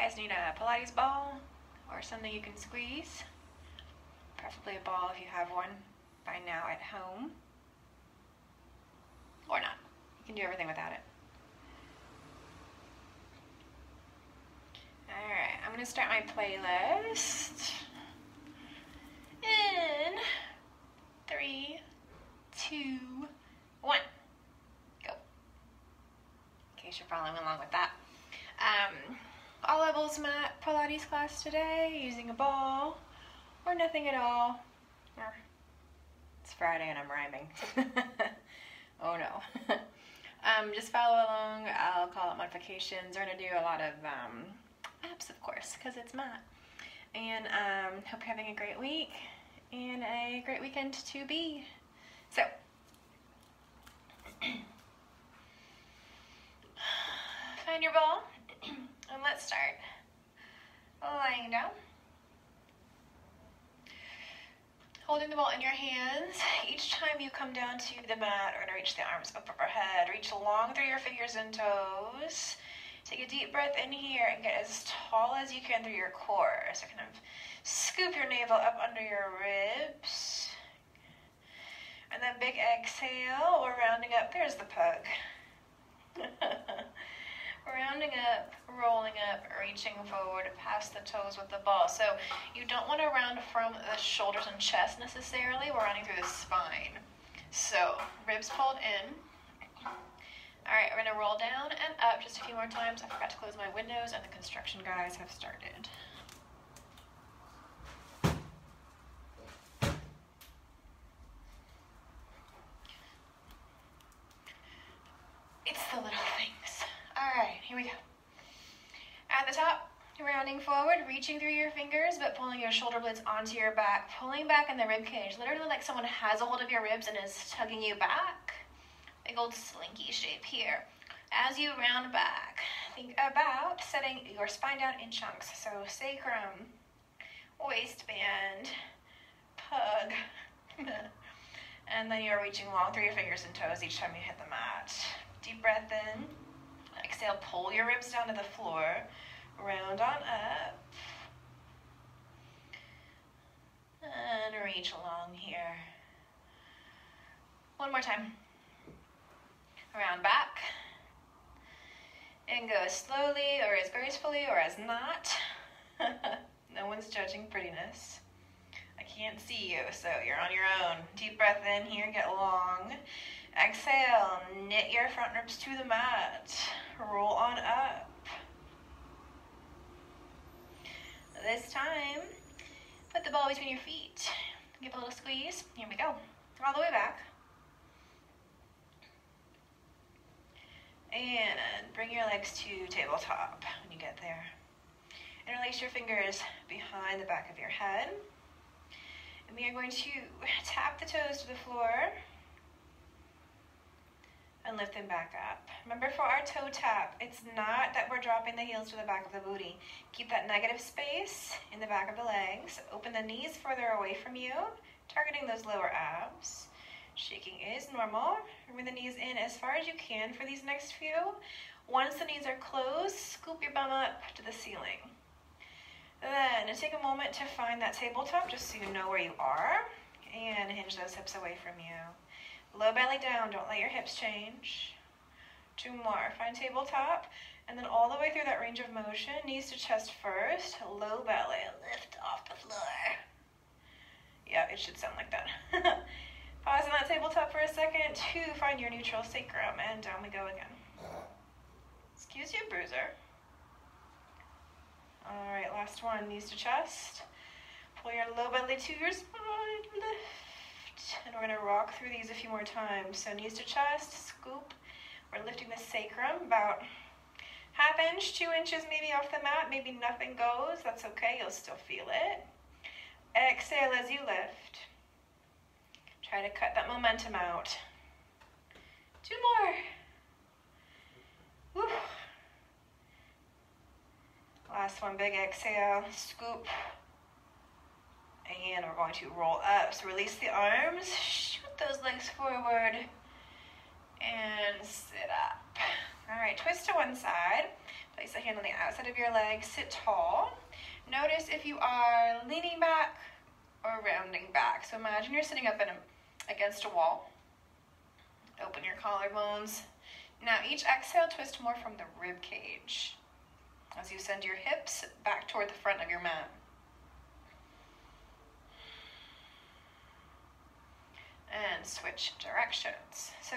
guys need a Pilates ball or something you can squeeze. Preferably a ball if you have one by now at home. Or not. You can do everything without it. Alright, I'm going to start my playlist in three, two, one. Go. In case you're following along with that. Um, all levels mat Pilates class today using a ball or nothing at all. Or it's Friday and I'm rhyming. oh no. um, just follow along. I'll call it modifications. We're going to do a lot of um, abs, of course, because it's mat. And um, hope you're having a great week and a great weekend to be. So, find your ball and let's start lying down. Holding the ball in your hands. Each time you come down to the mat, we're gonna reach the arms up overhead. Reach long through your fingers and toes. Take a deep breath in here and get as tall as you can through your core. So kind of scoop your navel up under your ribs. And then big exhale, we're rounding up. There's the pug. rounding up, rolling up, reaching forward past the toes with the ball. So you don't want to round from the shoulders and chest necessarily. We're running through the spine. So ribs pulled in. All right, we're gonna roll down and up just a few more times. I forgot to close my windows and the construction guys have started. It's the little things. All right, here we go. At the top, rounding forward, reaching through your fingers, but pulling your shoulder blades onto your back, pulling back in the rib cage, literally like someone has a hold of your ribs and is tugging you back. Big old slinky shape here. As you round back, think about setting your spine down in chunks. So sacrum, waistband, pug. and then you're reaching long through your fingers and toes each time you hit the mat. Deep breath in. Exhale, pull your ribs down to the floor. Round on up. And reach along here. One more time. Around back. And go as slowly or as gracefully or as not. no one's judging prettiness. I can't see you, so you're on your own. Deep breath in here, get long. Exhale, knit your front ribs to the mat. Roll on up. This time, put the ball between your feet. Give a little squeeze. Here we go. All the way back. And bring your legs to tabletop when you get there. Interlace your fingers behind the back of your head. And we are going to tap the toes to the floor and lift them back up. Remember for our toe tap, it's not that we're dropping the heels to the back of the booty. Keep that negative space in the back of the legs. Open the knees further away from you, targeting those lower abs. Shaking is normal. Bring the knees in as far as you can for these next few. Once the knees are closed, scoop your bum up to the ceiling. Then take a moment to find that tabletop just so you know where you are and hinge those hips away from you. Low belly down, don't let your hips change. Two more, find tabletop, and then all the way through that range of motion, knees to chest first, low belly, lift off the floor. Yeah, it should sound like that. Pause on that tabletop for a second to find your neutral sacrum, and down we go again. Excuse you, bruiser. All right, last one, knees to chest. Pull your low belly to your spine, lift and we're gonna rock through these a few more times. So knees to chest, scoop. We're lifting the sacrum about half inch, two inches maybe off the mat. Maybe nothing goes, that's okay, you'll still feel it. Exhale as you lift. Try to cut that momentum out. Two more. Last one, big exhale, scoop. And we're going to roll up. So release the arms, shoot those legs forward, and sit up. All right, twist to one side. Place a hand on the outside of your leg. Sit tall. Notice if you are leaning back or rounding back. So imagine you're sitting up in a, against a wall. Open your collarbones. Now each exhale, twist more from the rib cage as you send your hips back toward the front of your mat. And switch directions. So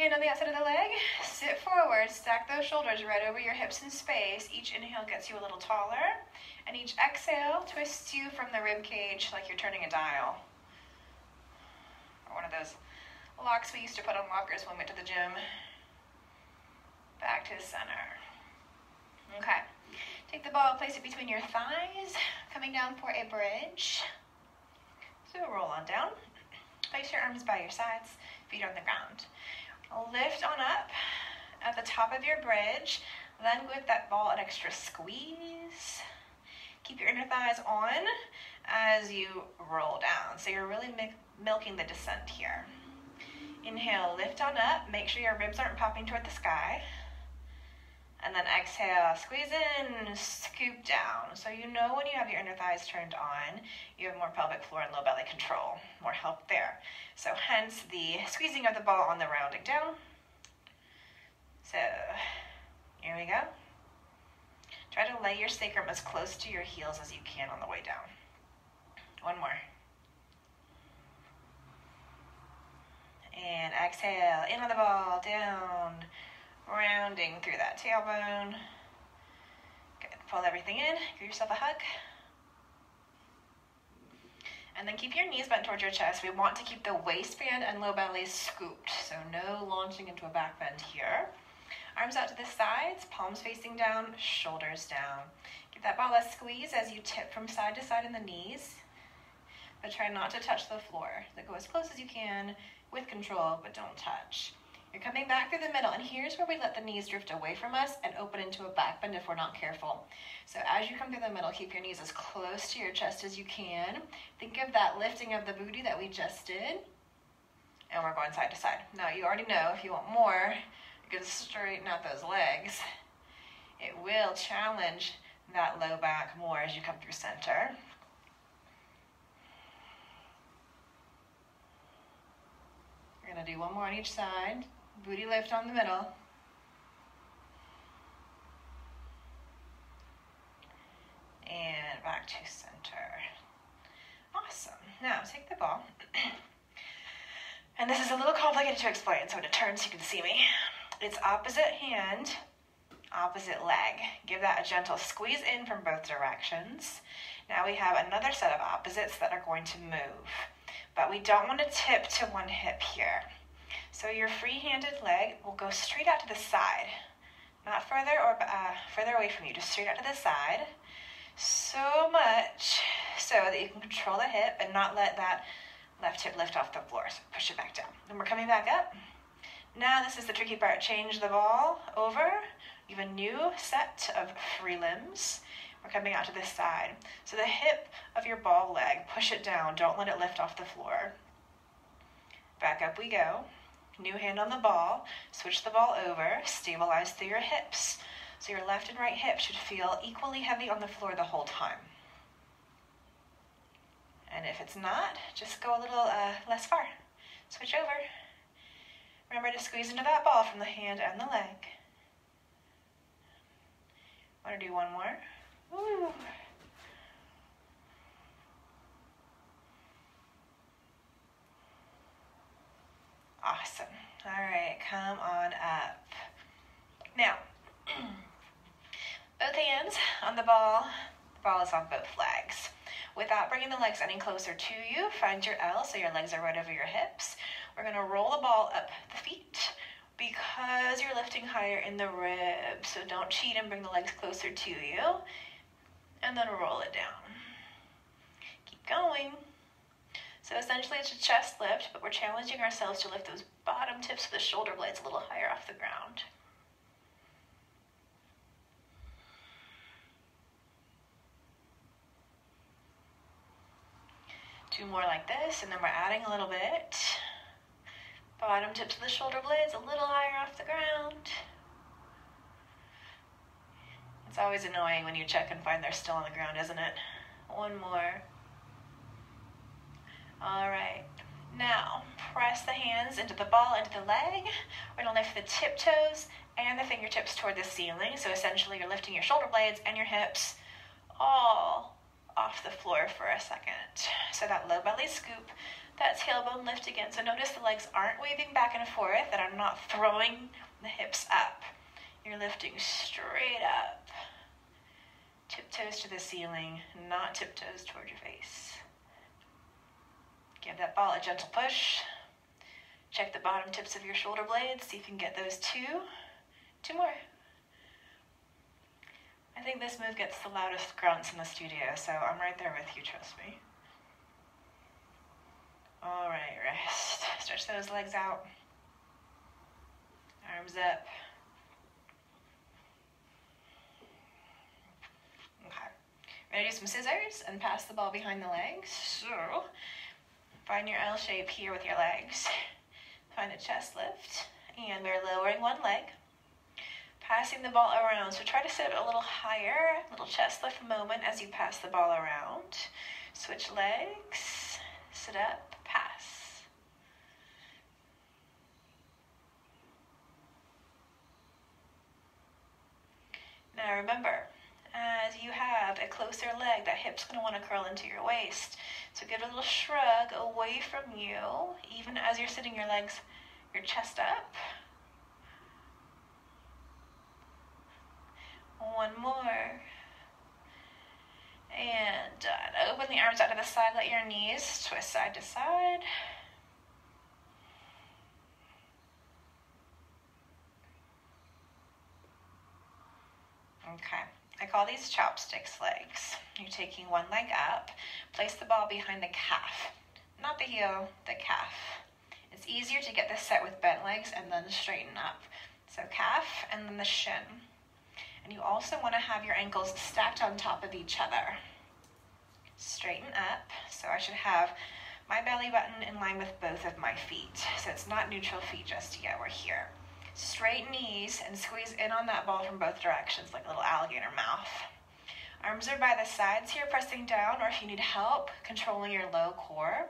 Hand on the outside of the leg, sit forward, stack those shoulders right over your hips in space. Each inhale gets you a little taller, and each exhale twists you from the rib cage like you're turning a dial. Or one of those locks we used to put on lockers when we went to the gym. Back to the center. Okay. Take the ball, place it between your thighs, coming down for a bridge. So roll on down. Place your arms by your sides, feet on the ground. Lift on up at the top of your bridge. Then give that ball an extra squeeze. Keep your inner thighs on as you roll down. So you're really milking the descent here. Inhale, lift on up. Make sure your ribs aren't popping toward the sky. And then exhale, squeeze in, scoop down. So you know when you have your inner thighs turned on, you have more pelvic floor and low belly control, more help there. So hence the squeezing of the ball on the rounding down. So here we go. Try to lay your sacrum as close to your heels as you can on the way down. One more. And exhale, in on the ball, down rounding through that tailbone. Good. Pull everything in. Give yourself a hug. And then keep your knees bent towards your chest. We want to keep the waistband and low belly scooped, so no launching into a back bend here. Arms out to the sides, palms facing down, shoulders down. Give that ball a squeeze as you tip from side to side in the knees, but try not to touch the floor. So go as close as you can with control, but don't touch. You're coming back through the middle, and here's where we let the knees drift away from us and open into a back bend if we're not careful. So as you come through the middle, keep your knees as close to your chest as you can. Think of that lifting of the booty that we just did. And we're going side to side. Now, you already know if you want more, you can straighten out those legs. It will challenge that low back more as you come through center. We're to do one more on each side. Booty lift on the middle. And back to center. Awesome. Now take the ball. and this is a little complicated to explain, so when it turns you can see me. It's opposite hand, opposite leg. Give that a gentle squeeze in from both directions. Now we have another set of opposites that are going to move. But we don't want to tip to one hip here. So your free-handed leg will go straight out to the side, not further or uh, further away from you, just straight out to the side. So much so that you can control the hip and not let that left hip lift off the floor. So push it back down. Then we're coming back up. Now this is the tricky part. Change the ball over. You have a new set of free limbs. We're coming out to this side. So the hip of your ball leg, push it down. Don't let it lift off the floor. Back up we go. New hand on the ball. Switch the ball over. Stabilize through your hips. So your left and right hip should feel equally heavy on the floor the whole time. And if it's not, just go a little uh, less far. Switch over. Remember to squeeze into that ball from the hand and the leg. Want to do one more? Awesome. All right, come on up. Now, both hands on the ball. The ball is on both legs. Without bringing the legs any closer to you, find your L so your legs are right over your hips. We're going to roll the ball up the feet because you're lifting higher in the ribs. So don't cheat and bring the legs closer to you and then roll it down. Keep going. So essentially it's a chest lift, but we're challenging ourselves to lift those bottom tips of the shoulder blades a little higher off the ground. Two more like this, and then we're adding a little bit. Bottom tips of the shoulder blades a little higher off the ground. It's always annoying when you check and find they're still on the ground, isn't it? One more. All right. Now, press the hands into the ball, into the leg. We're gonna lift the tiptoes and the fingertips toward the ceiling. So essentially, you're lifting your shoulder blades and your hips all off the floor for a second. So that low belly scoop, that tailbone lift again. So notice the legs aren't waving back and forth, that I'm not throwing the hips up. You're lifting straight up. Tiptoes to the ceiling, not tiptoes toward your face. Give that ball a gentle push. Check the bottom tips of your shoulder blades. See if you can get those two. Two more. I think this move gets the loudest grunts in the studio, so I'm right there with you, trust me. All right, rest. Stretch those legs out. Arms up. Okay. Ready to do some scissors and pass the ball behind the legs. So, find your L shape here with your legs. Find a chest lift. And we're lowering one leg passing the ball around. So try to sit a little higher, little chest lift moment as you pass the ball around. Switch legs, sit up, pass. Now remember, as you have a closer leg, that hip's going to want to curl into your waist. So give a little shrug away from you, even as you're sitting your legs, your chest up. One more. And done. Open the arms out to the side. Let your knees twist side to side. Okay. I call these chopsticks legs. You're taking one leg up, place the ball behind the calf, not the heel, the calf. It's easier to get this set with bent legs and then straighten up. So calf and then the shin. And you also want to have your ankles stacked on top of each other. Straighten up. So I should have my belly button in line with both of my feet. So it's not neutral feet just yet. We're here. Straight knees and squeeze in on that ball from both directions like a little alligator mouth. Arms are by the sides here, pressing down, or if you need help controlling your low core,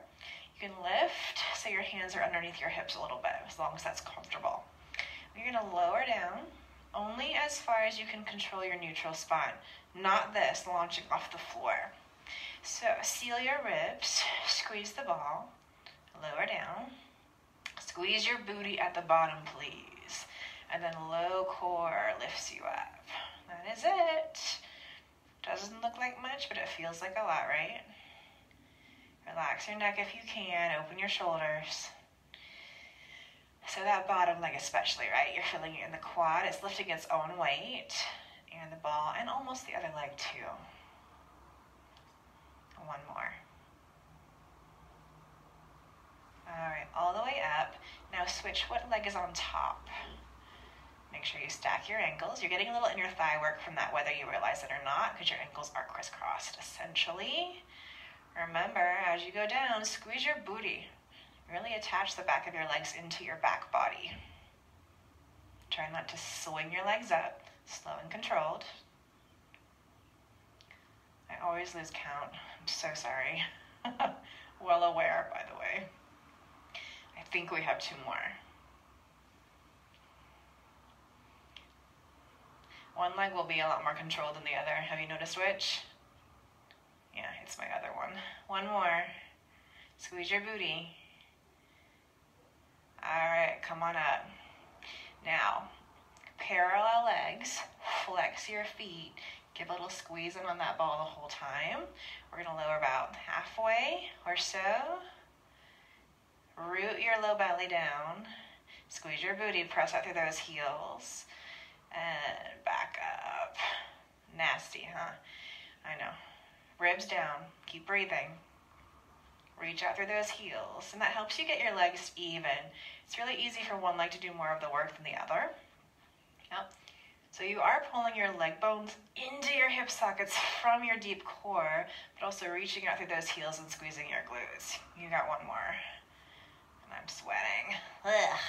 you can lift so your hands are underneath your hips a little bit, as long as that's comfortable. You're to lower down only as far as you can control your neutral spine, not this launching off the floor. So seal your ribs, squeeze the ball, lower down, squeeze your booty at the bottom, please, and then low core lifts you up. That is it. Doesn't look like much, but it feels like a lot, right? Relax your neck if you can, open your shoulders. So that bottom leg especially, right? You're feeling it in the quad. It's lifting its own weight. And the ball, and almost the other leg too. One more. All right, all the way up. Now switch what leg is on top. Make sure you stack your ankles. You're getting a little inner thigh work from that, whether you realize it or not, because your ankles are crisscrossed essentially. Remember, as you go down, squeeze your booty. Really attach the back of your legs into your back body. Try not to swing your legs up, slow and controlled. I always lose count. I'm so sorry. well aware, by the way. I think we have two more. One leg will be a lot more controlled than the other. Have you noticed which? Yeah, it's my other one. One more. Squeeze your booty. All right, come on up. Now, parallel legs, flex your feet, give a little squeeze in on that ball the whole time. We're gonna lower about halfway or so. Root your low belly down. Squeeze your booty, press out through those heels. And back up. Nasty, huh? I know. Ribs down. Keep breathing. Reach out through those heels, and that helps you get your legs even. It's really easy for one leg to do more of the work than the other. Yep. So you are pulling your leg bones into your hip sockets from your deep core, but also reaching out through those heels and squeezing your glutes. You got one more. And I'm sweating. Ugh.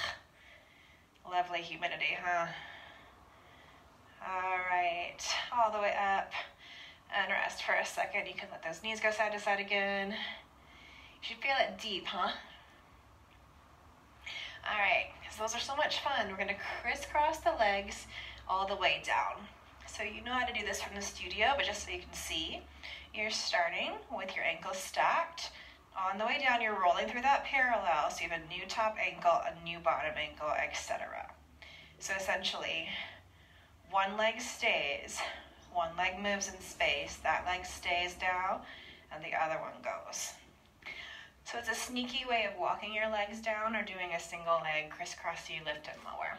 definitely humidity, huh? All right, all the way up and rest for a second. You can let those knees go side to side again. You should feel it deep, huh? All right, because those are so much fun. We're gonna crisscross the legs all the way down. So you know how to do this from the studio, but just so you can see, you're starting with your ankles stacked. On the way down, you're rolling through that parallel, so you have a new top ankle, a new bottom ankle, etc. So essentially, one leg stays, one leg moves in space, that leg stays down, and the other one goes. So it's a sneaky way of walking your legs down or doing a single leg crisscrossy lift and lower.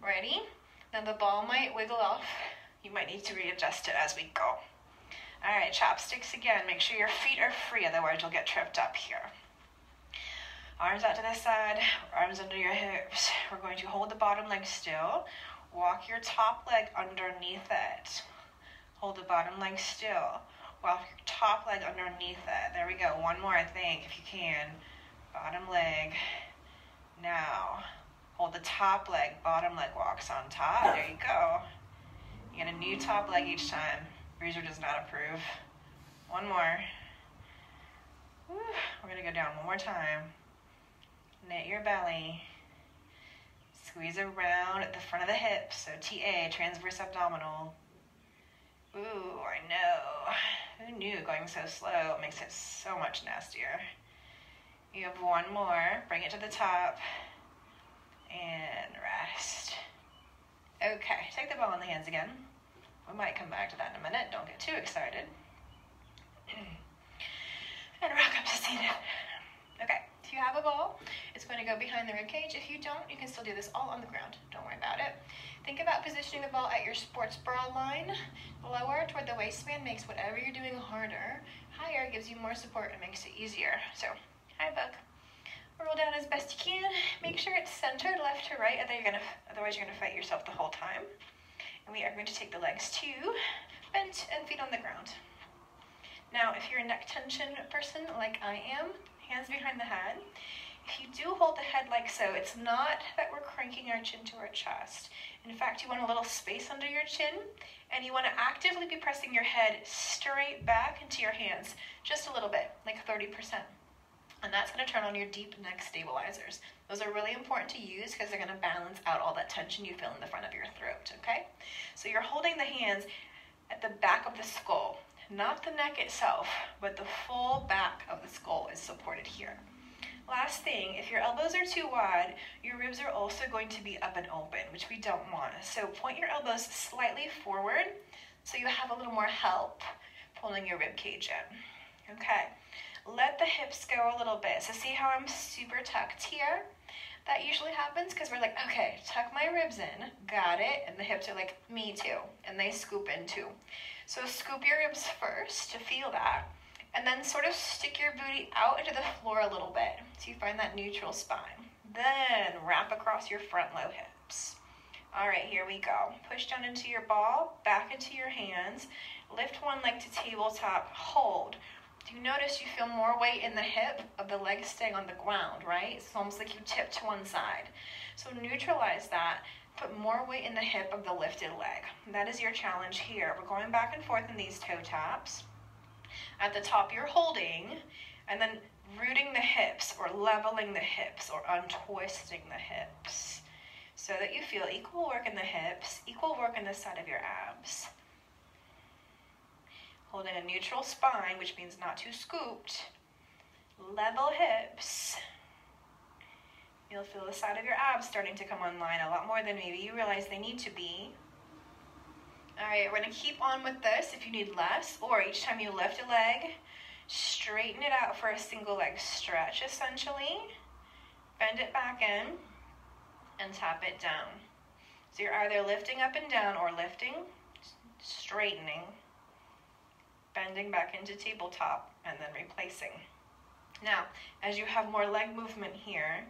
Ready? Now the ball might wiggle off. You might need to readjust it as we go. All right, chopsticks again. Make sure your feet are free, otherwise you'll get tripped up here. Arms out to the side, arms under your hips. We're going to hold the bottom leg still. Walk your top leg underneath it. Hold the bottom leg still. Walk your top leg underneath it. There we go. One more, I think, if you can. Bottom leg. Now, hold the top leg. Bottom leg walks on top. There you go. You get a new top leg each time. Bruiser does not approve. One more. We're going to go down one more time. Knit your belly. Squeeze around at the front of the hips. So TA, transverse abdominal. Ooh, I know. Who knew going so slow makes it so much nastier? You have one more. Bring it to the top. And rest. Okay, take the ball in the hands again. We might come back to that in a minute. Don't get too excited. and rock up to seated. Okay, if you have a ball, it's going to go behind the rib cage. If you don't, you can still do this all on the ground. Don't worry about it. Think about positioning the ball at your sports bra line. Lower toward the waistband makes whatever you're doing harder. Higher gives you more support and makes it easier. So, high bug. Roll down as best you can. Make sure it's centered left to right, otherwise you're gonna, otherwise you're gonna fight yourself the whole time. And we are going to take the legs to bent and feet on the ground. Now, if you're a neck tension person like I am, hands behind the head, if you do hold the head like so, it's not that we're cranking our chin to our chest. In fact, you want a little space under your chin, and you want to actively be pressing your head straight back into your hands, just a little bit, like 30%. And that's going to turn on your deep neck stabilizers. Those are really important to use because they're going to balance out all that tension you feel in the front of your throat, okay? So you're holding the hands at the back of the skull, not the neck itself, but the full back of the skull is supported here. Last thing, if your elbows are too wide, your ribs are also going to be up and open, which we don't want. So point your elbows slightly forward so you have a little more help pulling your rib cage in. Okay, let the hips go a little bit. So see how I'm super tucked here? That usually happens because we're like, okay, tuck my ribs in, got it, and the hips are like, me too, and they scoop in too. So scoop your ribs first to feel that, and then sort of stick your booty out into the floor a little bit so you find that neutral spine. Then wrap across your front low hips. All right, here we go. Push down into your ball, back into your hands. Lift one leg to tabletop, hold. Do you notice you feel more weight in the hip of the leg staying on the ground, right? It's almost like you tip to one side. So neutralize that. Put more weight in the hip of the lifted leg. That is your challenge here. We're going back and forth in these toe taps. At the top, you're holding, and then rooting the hips or leveling the hips or untwisting the hips so that you feel equal work in the hips, equal work in the side of your abs holding a neutral spine, which means not too scooped, level hips. You'll feel the side of your abs starting to come online a lot more than maybe you realize they need to be. All right, we're gonna keep on with this if you need less, or each time you lift a leg, straighten it out for a single leg stretch essentially. Bend it back in and tap it down. So you're either lifting up and down or lifting, straightening, bending back into tabletop, and then replacing. Now, as you have more leg movement here,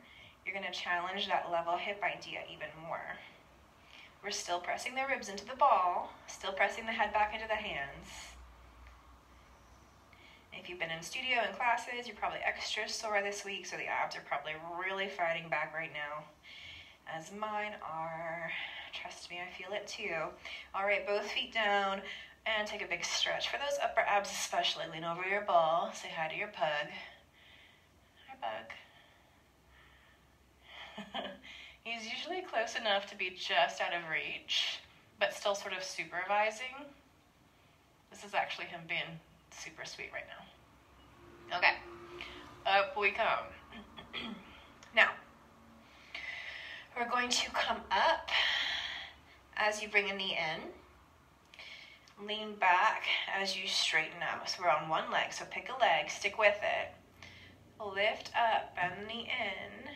you're going to challenge that level hip idea even more. We're still pressing the ribs into the ball, still pressing the head back into the hands. If you've been in studio and classes, you're probably extra sore this week, so the abs are probably really fighting back right now. as mine are. Trust me, I feel it too. All right, both feet down and take a big stretch. For those upper abs especially, lean over your ball. Say hi to your pug. Hi, pug. He's usually close enough to be just out of reach, but still sort of supervising. This is actually him being super sweet right now. Okay, up we come. now, we're going to come up as you bring a knee in. Lean back as you straighten out. So we're on one leg, so pick a leg, stick with it. Lift up, bend the knee in,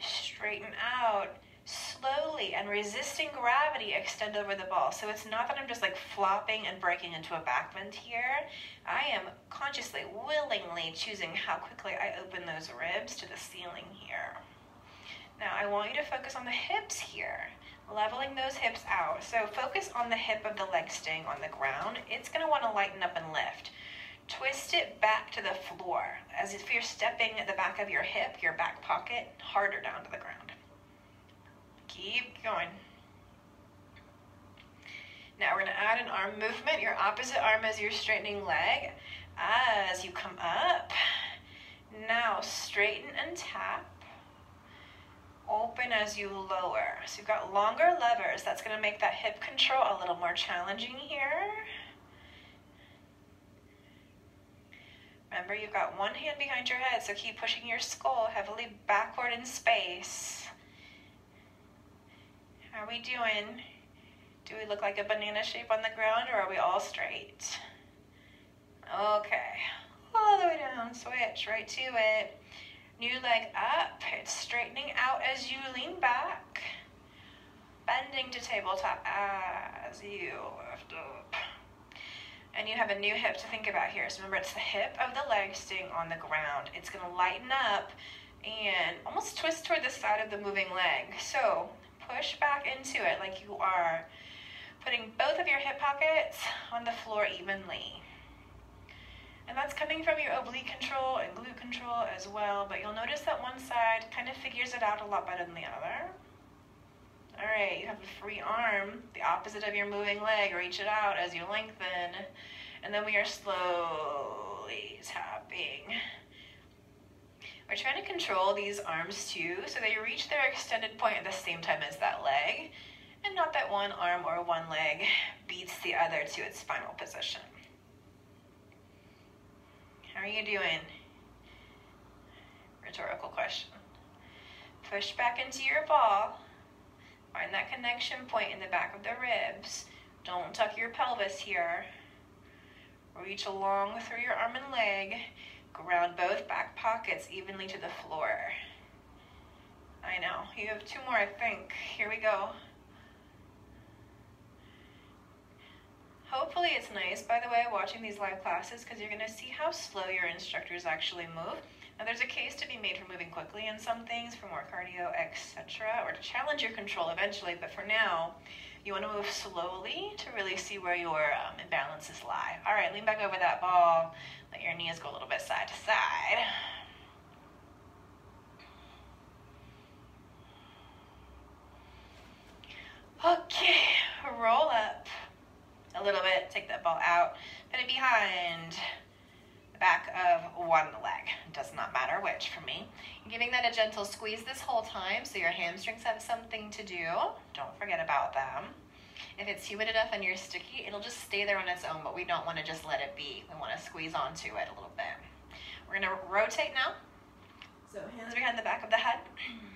straighten out slowly and resisting gravity extend over the ball. So it's not that I'm just like flopping and breaking into a back bend here. I am consciously, willingly choosing how quickly I open those ribs to the ceiling here. Now I want you to focus on the hips here, leveling those hips out. So focus on the hip of the leg staying on the ground. It's gonna wanna lighten up and lift. Twist it back to the floor, as if you're stepping at the back of your hip, your back pocket, harder down to the ground. Keep going. Now we're gonna add an arm movement. Your opposite arm as your straightening leg. As you come up, now straighten and tap. Open as you lower. So you've got longer levers. That's gonna make that hip control a little more challenging here. Remember, you've got one hand behind your head, so keep pushing your skull heavily backward in space. How are we doing? Do we look like a banana shape on the ground, or are we all straight? Okay, all the way down, switch right to it. New leg up, it's straightening out as you lean back. Bending to tabletop as you lift up. And you have a new hip to think about here. So remember, it's the hip of the leg staying on the ground. It's gonna lighten up and almost twist toward the side of the moving leg. So push back into it like you are putting both of your hip pockets on the floor evenly. And that's coming from your oblique control and glute control as well, but you'll notice that one side kind of figures it out a lot better than the other. All right, you have a free arm, the opposite of your moving leg. Reach it out as you lengthen. And then we are slowly tapping. We're trying to control these arms too so they reach their extended point at the same time as that leg. And not that one arm or one leg beats the other to its final position. How are you doing? Rhetorical question. Push back into your ball. Find that connection point in the back of the ribs. Don't tuck your pelvis here. Reach along through your arm and leg. Ground both back pockets evenly to the floor. I know. You have two more, I think. Here we go. Hopefully it's nice, by the way, watching these live classes because you're going to see how slow your instructors actually move. Now, there's a case to be made for moving quickly in some things, for more cardio, etc., or to challenge your control eventually. But for now, you want to move slowly to really see where your um, imbalances lie. All right, lean back over that ball. Let your knees go a little bit side to side. Okay, roll up a little bit. Take that ball out. Put it behind back of one leg. Does not matter which for me. giving that a gentle squeeze this whole time so your hamstrings have something to do. Don't forget about them. If it's humid enough and you're sticky, it'll just stay there on its own, but we don't want to just let it be. We want to squeeze onto it a little bit. We're going to rotate now. So hands behind the back of the head.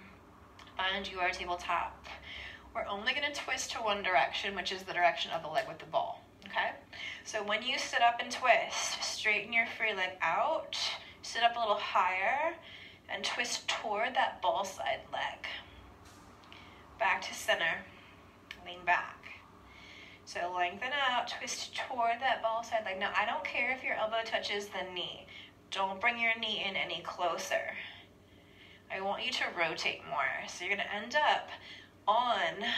Find your tabletop. We're only going to twist to one direction, which is the direction of the leg with the ball. Okay? So when you sit up and twist, straighten your free leg out, sit up a little higher, and twist toward that ball side leg. Back to center. Lean back. So lengthen out, twist toward that ball side leg. Now, I don't care if your elbow touches the knee. Don't bring your knee in any closer. I want you to rotate more. So you're going to end up on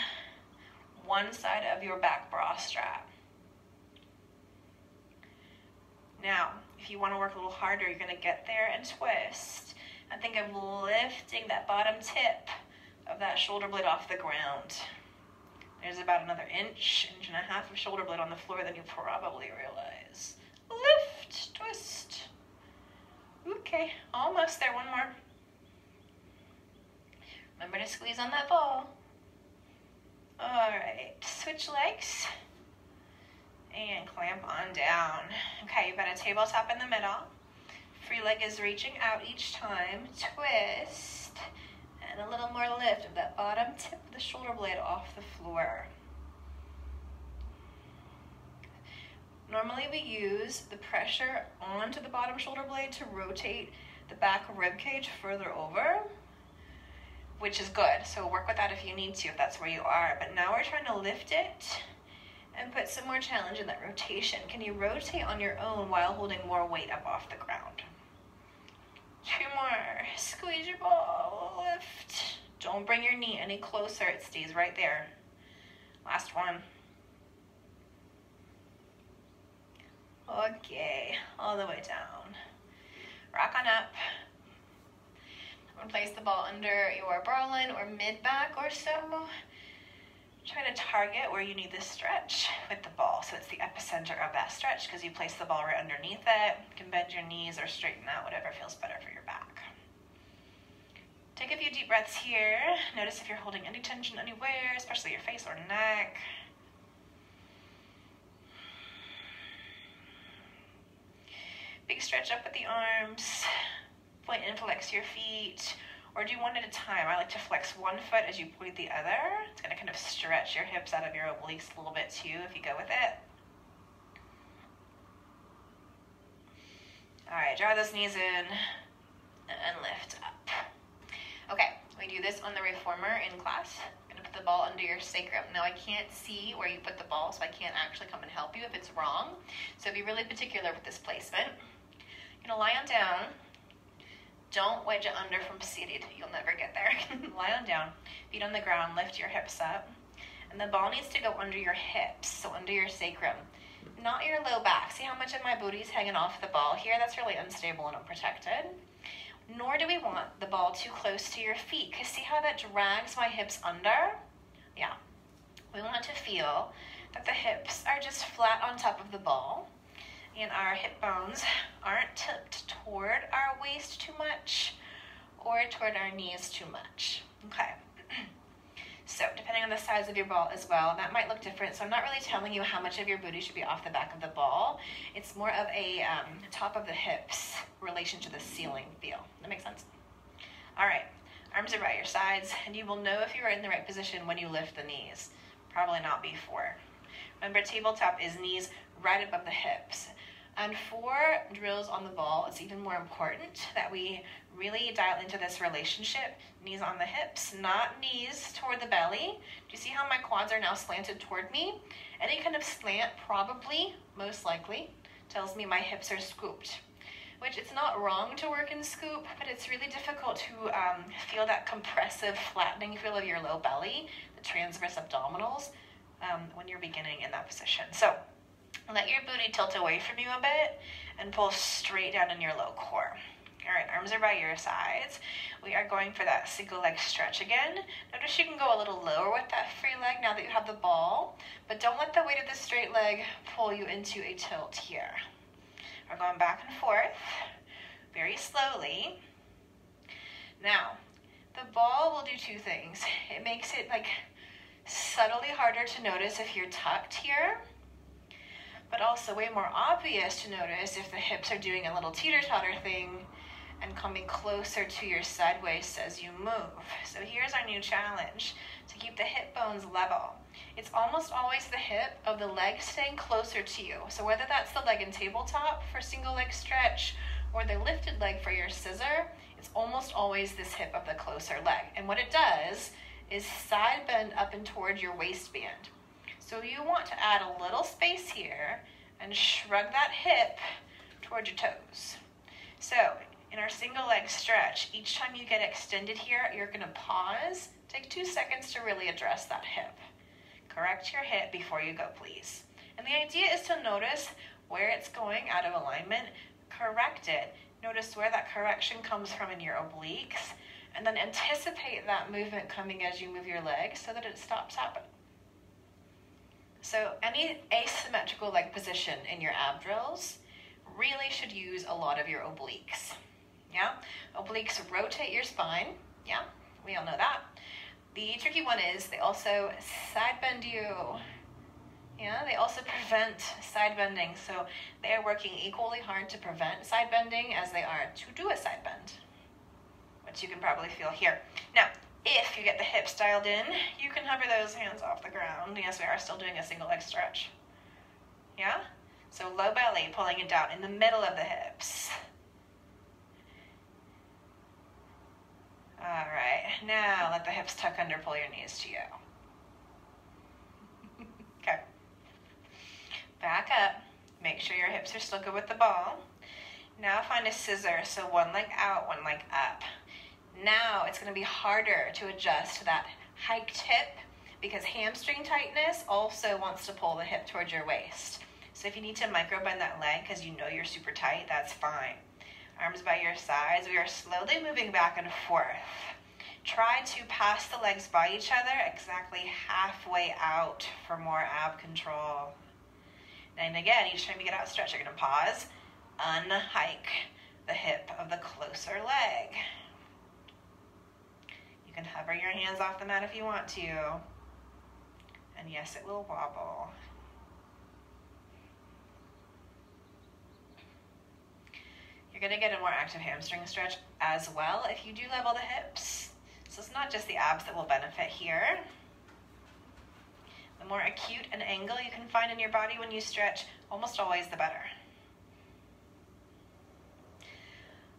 one side of your back bra strap. Now, if you want to work a little harder, you're going to get there and twist. And think of lifting that bottom tip of that shoulder blade off the ground. There's about another inch, inch and a half of shoulder blade on the floor than you probably realize. Lift, twist. Okay, almost there. One more. Remember to squeeze on that ball. All right, switch legs and clamp on down. Okay, you've got a tabletop in the middle. Free leg is reaching out each time. Twist and a little more lift of that bottom tip of the shoulder blade off the floor. Normally we use the pressure onto the bottom shoulder blade to rotate the back rib cage further over, which is good. So work with that if you need to, if that's where you are. But now we're trying to lift it and put some more challenge in that rotation. Can you rotate on your own while holding more weight up off the ground? Two more. Squeeze your ball. Lift. Don't bring your knee any closer. It stays right there. Last one. Okay. All the way down. Rock on up. I'm gonna Place the ball under your bra line or mid back or so. Try to target where you need the stretch with the ball. So it's the epicenter of that stretch because you place the ball right underneath it. You can bend your knees or straighten out, whatever feels better for your back. Take a few deep breaths here. Notice if you're holding any tension anywhere, especially your face or neck. Big stretch up with the arms. Point and flex your feet or do you one at a time? I like to flex one foot as you point the other. It's to kind of stretch your hips out of your obliques a little bit too if you go with it. All right, draw those knees in and lift up. Okay, we do this on the reformer in class. I'm gonna put the ball under your sacrum. Now I can't see where you put the ball, so I can't actually come and help you if it's wrong. So be really particular with this placement. You're gonna lie on down, don't wedge it under from seated. You'll never get there. Lie on down, feet on the ground, lift your hips up. And the ball needs to go under your hips, so under your sacrum, not your low back. See how much of my booty is hanging off the ball here? That's really unstable and unprotected. Nor do we want the ball too close to your feet, because see how that drags my hips under? Yeah. We want to feel that the hips are just flat on top of the ball and our hip bones aren't tipped toward our waist too much or toward our knees too much. Okay. So, depending on the size of your ball as well, that might look different. So, I'm not really telling you how much of your booty should be off the back of the ball. It's more of a um, top of the hips relation to the ceiling feel. That makes sense? All right. Arms are by your sides, and you will know if you are in the right position when you lift the knees. Probably not before. Remember, tabletop is knees right above the hips. And for drills on the ball, it's even more important that we really dial into this relationship. Knees on the hips, not knees toward the belly. Do you see how my quads are now slanted toward me? Any kind of slant, probably, most likely, tells me my hips are scooped. Which it's not wrong to work in scoop, but it's really difficult to um, feel that compressive, flattening feel of your low belly, the transverse abdominals, um, when you're beginning in that position. So let your booty tilt away from you a bit and pull straight down in your low core. All right, arms are by your sides. We are going for that single leg stretch again. Notice you can go a little lower with that free leg now that you have the ball, but don't let the weight of the straight leg pull you into a tilt here. We're going back and forth very slowly. Now, the ball will do two things. It makes it like subtly harder to notice if you're tucked here but also way more obvious to notice if the hips are doing a little teeter-totter thing and coming closer to your side waist as you move. So here's our new challenge to keep the hip bones level. It's almost always the hip of the leg staying closer to you. So whether that's the leg in tabletop for single leg stretch or the lifted leg for your scissor, it's almost always this hip of the closer leg. And what it does is side bend up and toward your waistband. So you want to add a little space here and shrug that hip towards your toes. So in our single leg stretch, each time you get extended here, you're gonna pause, take two seconds to really address that hip. Correct your hip before you go, please. And the idea is to notice where it's going out of alignment, correct it. Notice where that correction comes from in your obliques, And then anticipate that movement coming as you move your leg so that it stops happening. So any asymmetrical leg position in your ab drills really should use a lot of your obliques. Yeah? Obliques rotate your spine. Yeah? We all know that. The tricky one is they also side bend you. Yeah, they also prevent side bending. So they are working equally hard to prevent side bending as they are to do a side bend, which you can probably feel here. Now, if you get the hips dialed in, you can hover those hands off the ground. Yes, we are still doing a single leg stretch. Yeah? So low belly, pulling it down in the middle of the hips. All right, now let the hips tuck under, pull your knees to you. okay. Back up. Make sure your hips are still good with the ball. Now find a scissor, so one leg out, one leg up. Now it's going to be harder to adjust to that hiked hip because hamstring tightness also wants to pull the hip towards your waist. So if you need to micro bend that leg because you know you're super tight, that's fine. Arms by your sides. We are slowly moving back and forth. Try to pass the legs by each other exactly halfway out for more ab control. And again, each time you get out stretch, you're going to pause, unhike the hip of the closer leg. You can hover your hands off the mat if you want to. And yes, it will wobble. You're going to get a more active hamstring stretch as well if you do level the hips. So it's not just the abs that will benefit here. The more acute an angle you can find in your body when you stretch, almost always the better.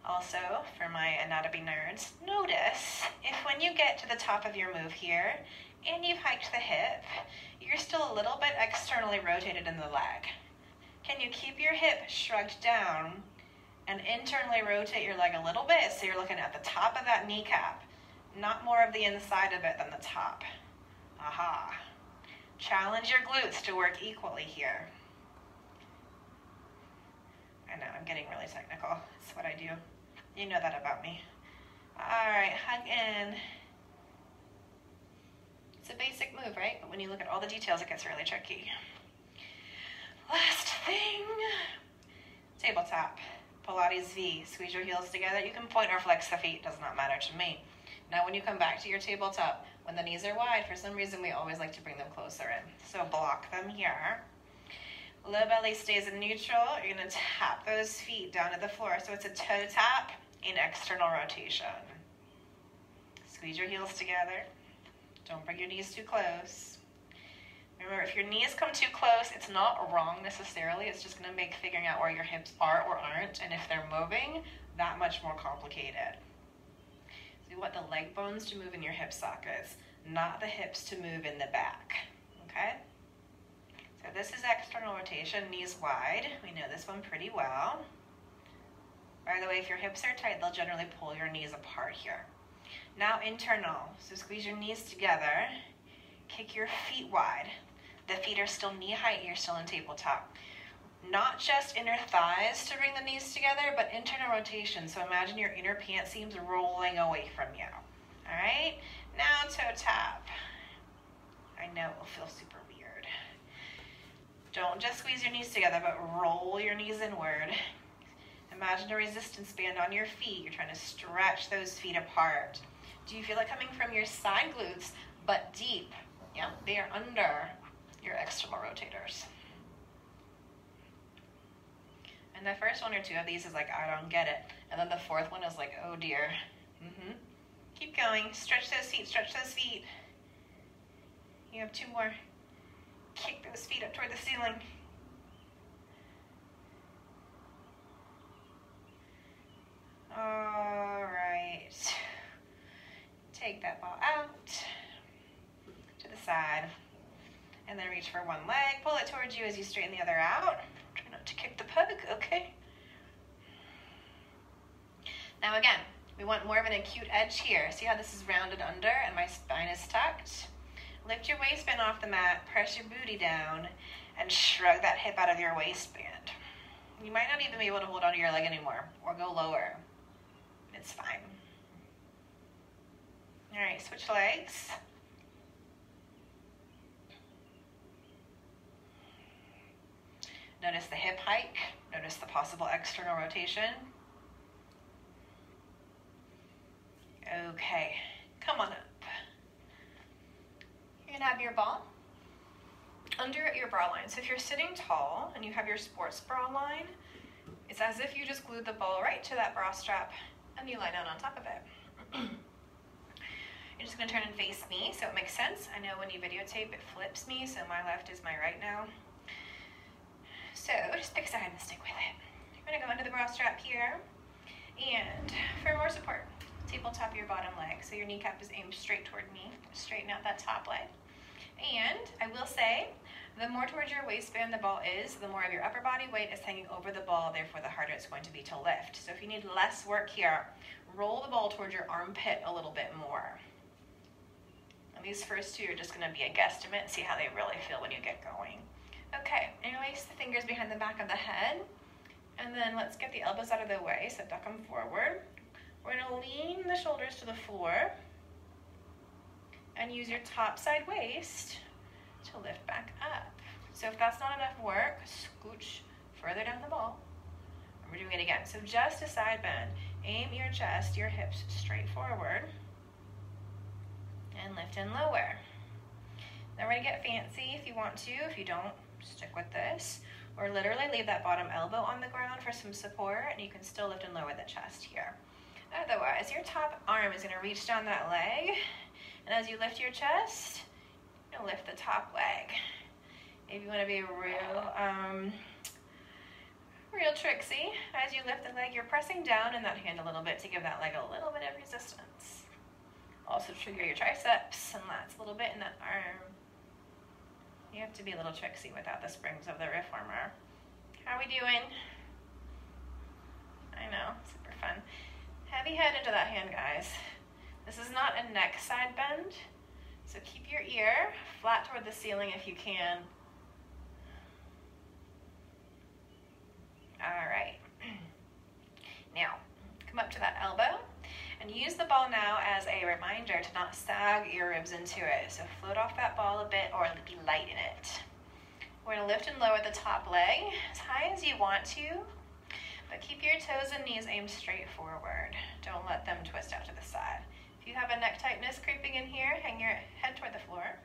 Also, for my anatomy nerds, notice if when you get to the top of your move here and you've hiked the hip, you're still a little bit externally rotated in the leg. Can you keep your hip shrugged down and internally rotate your leg a little bit so you're looking at the top of that kneecap, not more of the inside of it than the top. Aha. Challenge your glutes to work equally here. I know, I'm getting really technical. That's what I do. You know that about me. All right, hug in. It's a basic move, right? But when you look at all the details, it gets really tricky. Last thing, tabletop. Pilates V. Squeeze your heels together. You can point or flex the feet, does not matter to me. Now, when you come back to your tabletop, when the knees are wide, for some reason we always like to bring them closer in. So block them here. Low belly stays in neutral. You're to tap those feet down to the floor. So it's a toe tap in external rotation. Squeeze your heels together. Don't bring your knees too close. Remember, if your knees come too close, it's not wrong necessarily. It's just going to make figuring out where your hips are or aren't, and if they're moving, that much more complicated. So you want the leg bones to move in your hip sockets, not the hips to move in the back. Okay? So this is external rotation, knees wide. We know this one pretty well. By the way, if your hips are tight, they'll generally pull your knees apart here. Now internal. So squeeze your knees together. Kick your feet wide. The feet are still knee height, you're still in tabletop. Not just inner thighs to bring the knees together, but internal rotation. So imagine your inner pant seams rolling away from you. All right? Now toe tap. I know it will feel super weird. Don't just squeeze your knees together, but roll your knees inward. Imagine a resistance band on your feet. You're trying to stretch those feet apart. Do you feel it coming from your side glutes, but deep? Yeah, they are under your external rotators. And the first one or two of these is like, I don't get it. And then the fourth one is like, oh dear. Mm-hmm. Keep going. Stretch those feet, stretch those feet. You have two more. Kick those feet up toward the ceiling. All right. Take that ball out to the side. And then reach for one leg. Pull it towards you as you straighten the other out. Try not to kick the pug, okay? Now again, we want more of an acute edge here. See how this is rounded under and my spine is tucked? Lift your waistband off the mat, press your booty down, and shrug that hip out of your waistband. You might not even be able to hold onto your leg anymore or go lower. It's fine. All right, switch legs. Notice the hip hike. Notice the possible external rotation. Okay, come on up. You're gonna have your ball under your bra line. So if you're sitting tall and you have your sports bra line, it's as if you just glued the ball right to that bra strap and you lie down on top of it. you're just gonna turn and face me so it makes sense. I know when you videotape it flips me, so my left is my right now. So just pick a side and stick with it. You're gonna go under the bra strap here. And for more support, tabletop your bottom leg. So your kneecap is aimed straight toward me. Straighten out that top leg. And I will say, the more towards your waistband the ball is, the more of your upper body weight is hanging over the ball, therefore the harder it's going to be to lift. So if you need less work here, roll the ball towards your armpit a little bit more. And these first two are just gonna be a guesstimate, see how they really feel when you get going. Okay, interlace the fingers behind the back of the head. And then let's get the elbows out of the way, so duck them forward. We're gonna lean the shoulders to the floor and use your top side waist to lift back up. So if that's not enough work, scooch further down the ball. And we're doing it again. So just a side bend. Aim your chest, your hips straight forward. And lift and lower. Now we're gonna get fancy if you want to. If you don't, stick with this. Or literally leave that bottom elbow on the ground for some support and you can still lift and lower the chest here. Otherwise, your top arm is gonna reach down that leg and as you lift your chest, you lift the top leg. If you wanna be real, um, real tricksy, as you lift the leg, you're pressing down in that hand a little bit to give that leg a little bit of resistance. Also trigger your triceps and lats a little bit in that arm. You have to be a little tricksy without the springs of the reformer. How are we doing? I know, super fun. Heavy head into that hand, guys. This is not a neck side bend, so keep your ear flat toward the ceiling if you can. All right. Now, come up to that elbow and use the ball now as a reminder to not sag your ribs into it. So float off that ball a bit or be light in it. We're gonna lift and lower the top leg as high as you want to, but keep your toes and knees aimed straight forward. Don't let them twist out to the side. You have a neck tightness creeping in here, hang your head toward the floor.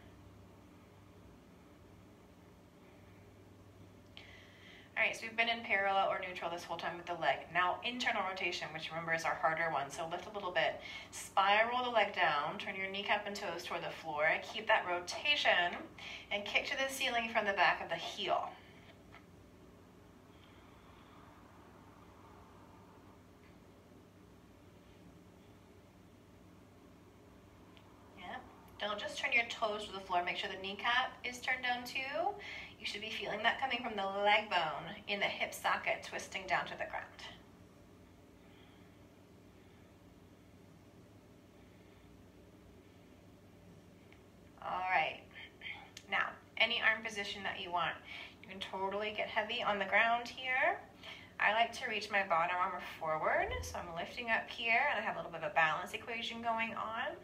All right, so we've been in parallel or neutral this whole time with the leg. Now internal rotation, which remember is our harder one. So lift a little bit, spiral the leg down, turn your kneecap and toes toward the floor, keep that rotation, and kick to the ceiling from the back of the heel. Yeah, don't just turn your toes to the floor, make sure the kneecap is turned down too. You should be feeling that coming from the leg bone in the hip socket, twisting down to the ground. All right. Now, any arm position that you want. You can totally get heavy on the ground here. I like to reach my bottom arm forward, so I'm lifting up here and I have a little bit of a balance equation going on.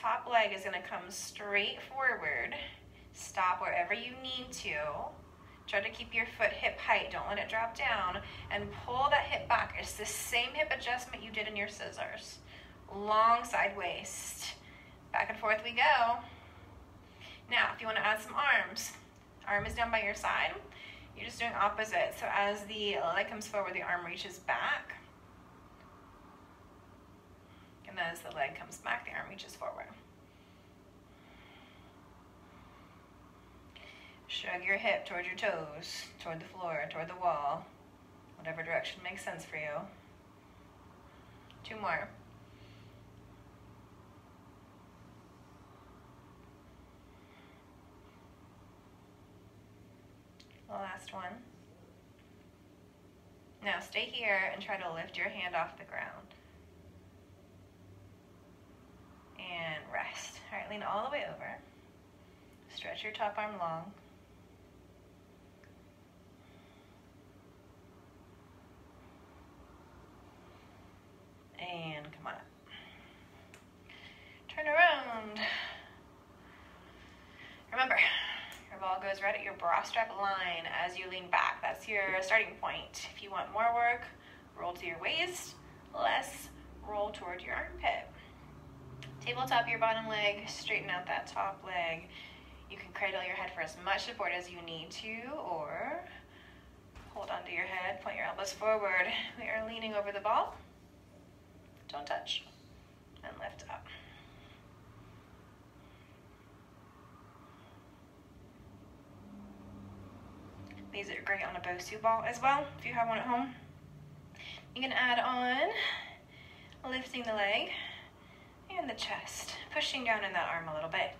Top leg is gonna come straight forward Stop wherever you need to. Try to keep your foot hip height. Don't let it drop down. And pull that hip back. It's the same hip adjustment you did in your scissors. Long side waist. Back and forth we go. Now, if you want to add some arms, arm is down by your side. You're just doing opposite. So as the leg comes forward, the arm reaches back. As the leg comes back, the arm reaches forward. Shrug your hip toward your toes, toward the floor, toward the wall, whatever direction makes sense for you. Two more. The last one. Now stay here and try to lift your hand off the ground. and rest. All right, lean all the way over. Stretch your top arm long. And come on up. Turn around. Remember, your ball goes right at your bra strap line as you lean back. That's your starting point. If you want more work, roll to your waist, less roll toward your armpit. Tabletop your bottom leg, straighten out that top leg. You can cradle your head for as much support as you need to, or hold onto your head, point your elbows forward. We are leaning over the ball. Don't touch. And lift up. These are great on a Bosu ball as well, if you have one at home. You can add on lifting the leg and the chest, pushing down in that arm a little bit.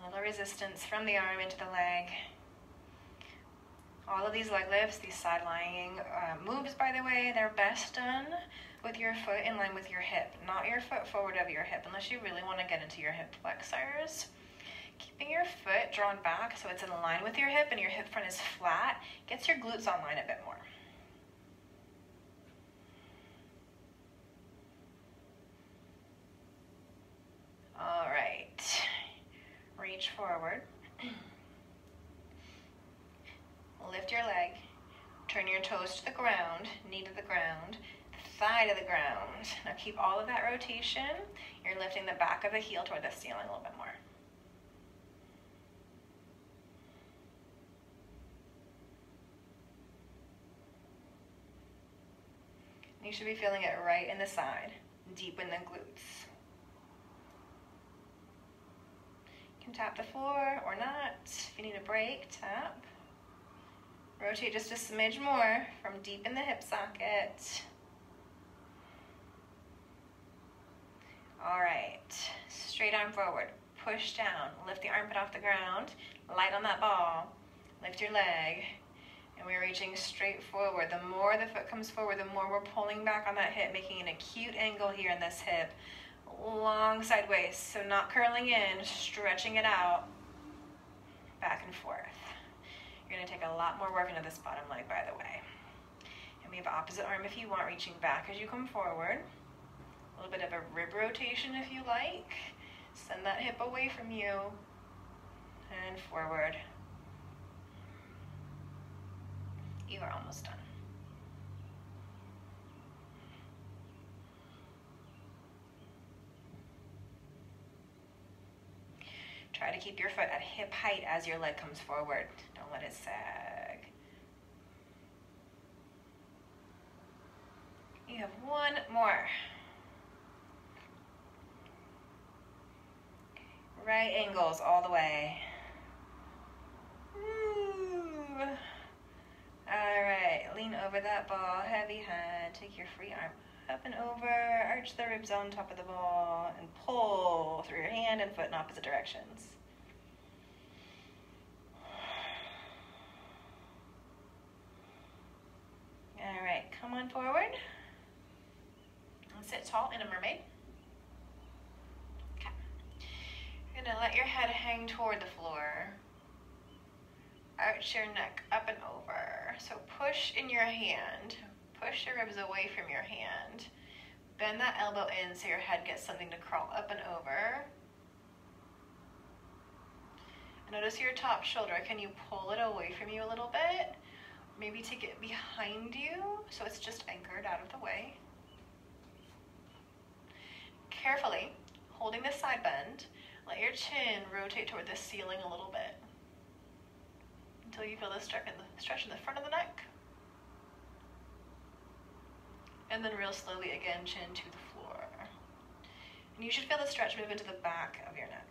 A little resistance from the arm into the leg. All of these leg lifts, these side lying uh, moves, by the way, they're best done with your foot in line with your hip, not your foot forward of your hip, unless you really want to get into your hip flexors. Keeping your foot drawn back so it's in line with your hip and your hip front is flat gets your glutes online a bit more. All right, reach forward. Lift your leg, turn your toes to the ground, knee to the ground, thigh to the ground. Now keep all of that rotation. You're lifting the back of the heel toward the ceiling a little bit more. You should be feeling it right in the side, deep in the glutes. You can tap the floor or not. If you need a break, tap. Rotate just a smidge more from deep in the hip socket. All right, straight arm forward, push down, lift the armpit off the ground, light on that ball, lift your leg, and we're reaching straight forward. The more the foot comes forward, the more we're pulling back on that hip, making an acute angle here in this hip. Long sideways, so not curling in, stretching it out, back and forth. You're gonna take a lot more work into this bottom leg, by the way. And we have opposite arm if you want, reaching back as you come forward. A little bit of a rib rotation if you like. Send that hip away from you and forward. You are almost done. Try to keep your foot at hip height as your leg comes forward. Don't let it sag. You have one more. Right angles all the way. All right, lean over that ball, heavy head, take your free arm up and over, arch the ribs on top of the ball, and pull through your hand and foot in opposite directions. All right, come on forward. And sit tall in a mermaid. Okay. You're gonna let your head hang toward the floor arch your neck up and over. So push in your hand, push your ribs away from your hand. Bend that elbow in so your head gets something to crawl up and over. Notice your top shoulder. Can you pull it away from you a little bit? Maybe take it behind you so it's just anchored out of the way. Carefully, holding the side bend, let your chin rotate toward the ceiling a little bit until you feel the stretch in the, stretch in the front of the neck. And then real slowly again, chin to the floor. And you should feel the stretch move into the back of your neck.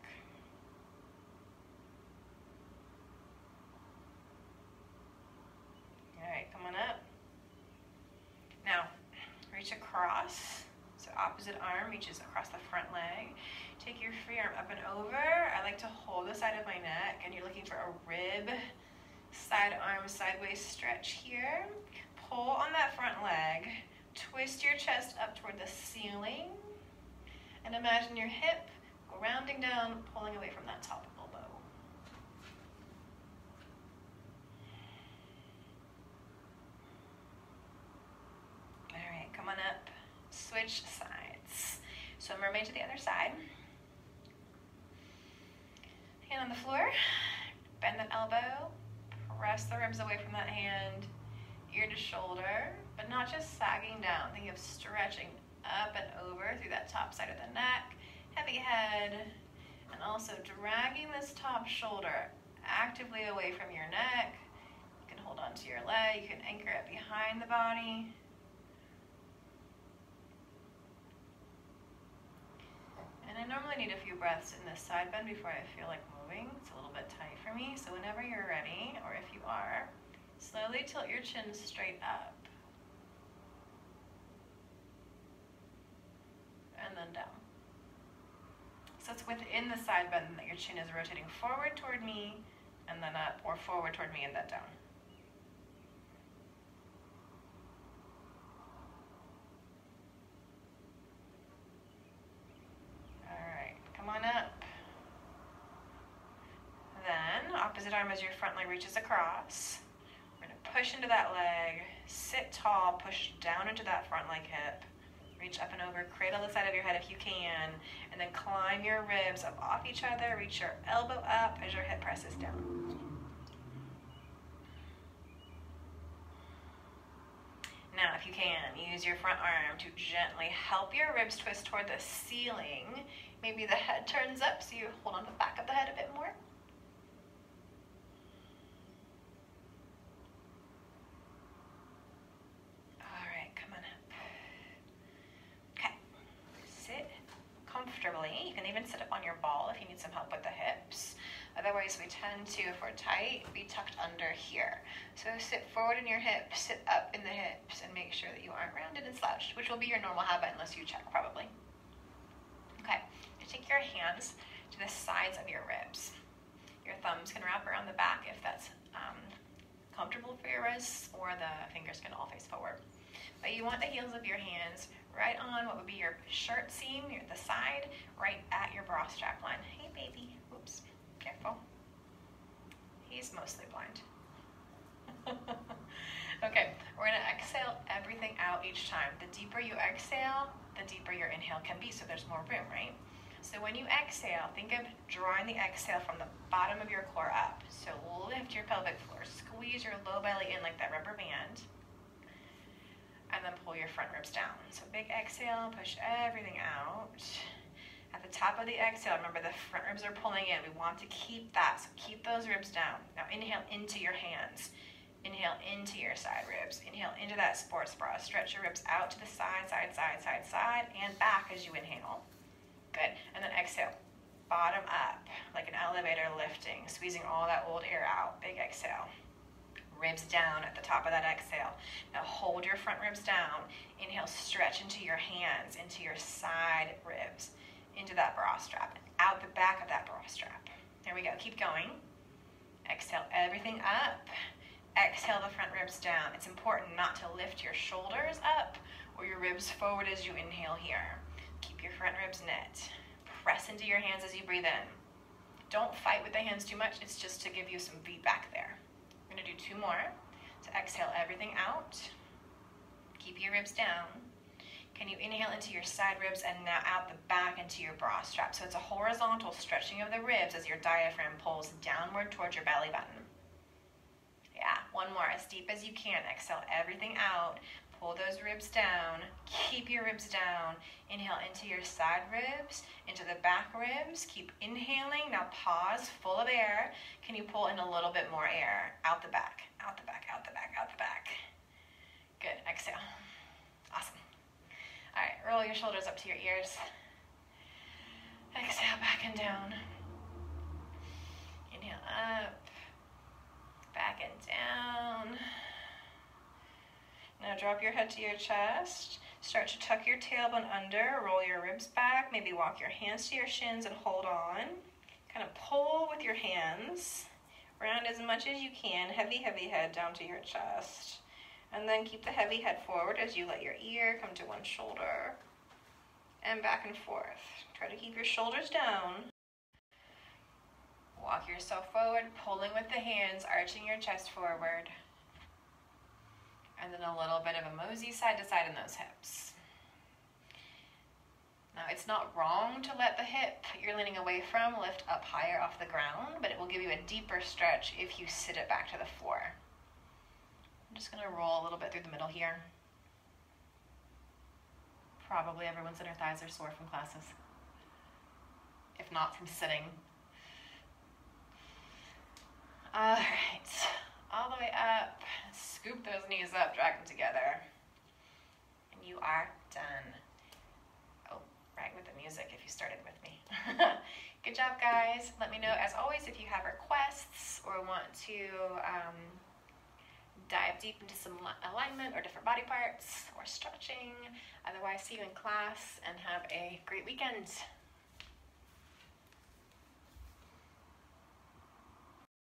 All right, come on up. Now, reach across. So opposite arm reaches across the front leg. Take your free arm up and over. I like to hold the side of my neck and you're looking for a rib Side arm sideways stretch here. Pull on that front leg. Twist your chest up toward the ceiling. And imagine your hip rounding down, pulling away from that top elbow. All right, come on up. Switch sides. So mermaid to the other side. Hand on the floor. Bend that elbow. Press the ribs away from that hand. Ear to shoulder, but not just sagging down. Think of stretching up and over through that top side of the neck. Heavy head. And also dragging this top shoulder actively away from your neck. You can hold onto your leg. You can anchor it behind the body. And I normally need a few breaths in this side bend before I feel like moving. It's a little bit tight for me. So whenever you're ready, or if you are, slowly tilt your chin straight up. And then down. So it's within the side bend that your chin is rotating forward toward me and then up, or forward toward me and then down. Alright, come on up. Then, opposite arm as your front leg reaches across. We're going to push into that leg, sit tall, push down into that front leg hip. Reach up and over, cradle the side of your head if you can, and then climb your ribs up off each other. Reach your elbow up as your hip presses down. Now, if you can, use your front arm to gently help your ribs twist toward the ceiling Maybe the head turns up so you hold on the back of the head a bit more. All right, come on up. Okay, sit comfortably. You can even sit up on your ball if you need some help with the hips. Otherwise, we tend to, if we're tight, be tucked under here. So sit forward in your hips, sit up in the hips, and make sure that you aren't rounded and slouched, which will be your normal habit unless you check probably. Okay, take your hands to the sides of your ribs. Your thumbs can wrap around the back if that's um, comfortable for your wrists, or the fingers can all face forward. But you want the heels of your hands right on what would be your shirt seam, the side, right at your bra strap line. Hey, baby. Oops. Careful. He's mostly blind. okay, we're to exhale everything out each time. The deeper you exhale, the deeper your inhale can be, so there's more room, right? So when you exhale, think of drawing the exhale from the bottom of your core up. So lift your pelvic floor, squeeze your low belly in like that rubber band, and then pull your front ribs down. So big exhale, push everything out. At the top of the exhale, remember the front ribs are pulling in. We want to keep that, so keep those ribs down. Now inhale into your hands. Inhale into your side ribs. Inhale into that sports bra. Stretch your ribs out to the side, side, side, side, side, and back as you inhale. Good. And then exhale. Bottom up, like an elevator lifting, squeezing all that old air out. Big exhale. Ribs down at the top of that exhale. Now hold your front ribs down. Inhale, stretch into your hands, into your side ribs, into that bra strap, out the back of that bra strap. There we go. Keep going. Exhale everything up. Exhale the front ribs down. It's important not to lift your shoulders up or your ribs forward as you inhale here. Keep your front ribs knit. Press into your hands as you breathe in. Don't fight with the hands too much. It's just to give you some feedback there. We're to do two more. So exhale everything out. Keep your ribs down. Can you inhale into your side ribs and now out the back into your bra strap? So it's a horizontal stretching of the ribs as your diaphragm pulls downward towards your belly button. Yeah, one more, as deep as you can. Exhale everything out. Pull those ribs down. Keep your ribs down. Inhale into your side ribs, into the back ribs. Keep inhaling. Now pause, full of air. Can you pull in a little bit more air? Out the back, out the back, out the back, out the back. Good. Exhale. All right, roll your shoulders up to your ears. Exhale back and down. Inhale up, back and down. Now drop your head to your chest. Start to tuck your tailbone under, roll your ribs back, maybe walk your hands to your shins and hold on. Kind of pull with your hands, round as much as you can, heavy, heavy head down to your chest. And then keep the heavy head forward as you let your ear come to one shoulder. And back and forth. Try to keep your shoulders down. Walk yourself forward, pulling with the hands, arching your chest forward and then a little bit of a mosey side to side in those hips. Now, it's not wrong to let the hip you're leaning away from lift up higher off the ground, but it will give you a deeper stretch if you sit it back to the floor. I'm just gonna roll a little bit through the middle here. Probably everyone's inner thighs are sore from classes. If not from sitting. All right, all the way up. Scoop those knees up, drag them together. And you are done. Oh, right with the music if you started with me. Good job, guys. Let me know, as always, if you have requests or want to um, dive deep into some alignment or different body parts or stretching. Otherwise, see you in class and have a great weekend.